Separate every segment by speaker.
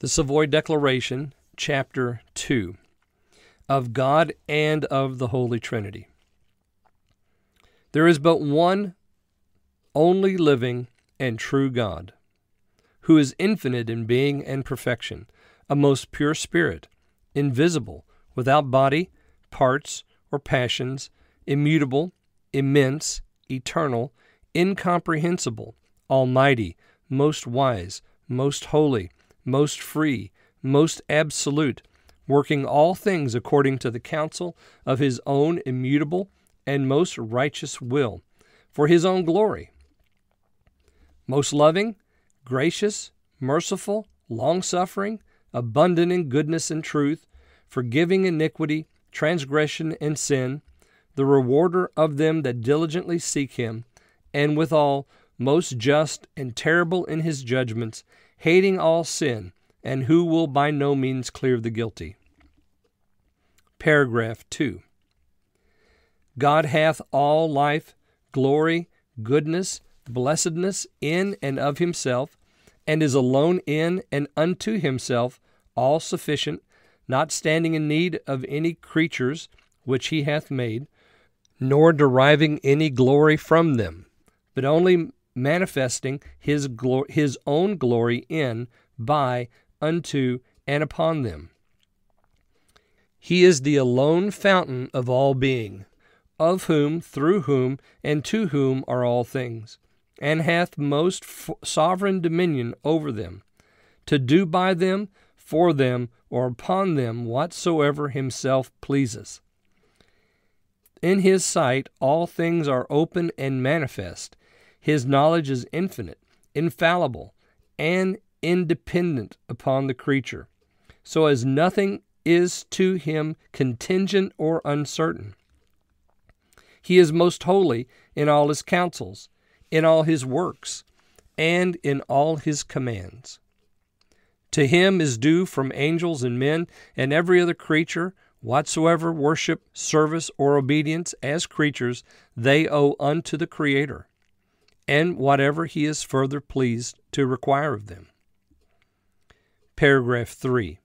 Speaker 1: The Savoy Declaration, chapter 2, of God and of the Holy Trinity. There is but one only living and true God, who is infinite in being and perfection, a most pure spirit, invisible, without body, parts, or passions, immutable, immense, eternal, incomprehensible, almighty, most wise, most holy, most free, most absolute, working all things according to the counsel of his own immutable and most righteous will, for his own glory. Most loving, gracious, merciful, long suffering, abundant in goodness and truth, forgiving iniquity, transgression, and sin, the rewarder of them that diligently seek him, and withal most just and terrible in his judgments, hating all sin, and who will by no means clear the guilty. Paragraph 2. God hath all life, glory, goodness, blessedness in and of himself, and is alone in and unto himself all sufficient, not standing in need of any creatures which he hath made, nor deriving any glory from them, but only manifesting his, glo- his own glory in, by, unto, and upon them. He is the alone fountain of all being, of whom, through whom, and to whom are all things, and hath most f- sovereign dominion over them, to do by them, for them, or upon them whatsoever himself pleases. In his sight all things are open and manifest, his knowledge is infinite, infallible, and independent upon the creature, so as nothing is to him contingent or uncertain. He is most holy in all his counsels, in all his works, and in all his commands. To him is due from angels and men and every other creature whatsoever worship, service, or obedience as creatures they owe unto the Creator and whatever he is further pleased to require of them. Paragraph 3.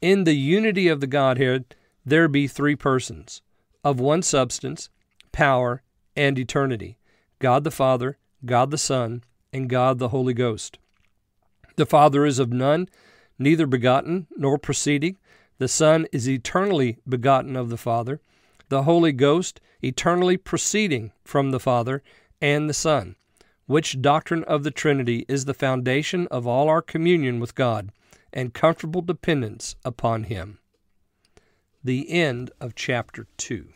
Speaker 1: In the unity of the Godhead, there be three persons, of one substance, power, and eternity God the Father, God the Son, and God the Holy Ghost. The Father is of none, neither begotten nor proceeding. The Son is eternally begotten of the Father. The Holy Ghost eternally proceeding from the Father and the Son, which doctrine of the Trinity is the foundation of all our communion with God and comfortable dependence upon Him. The end of chapter 2.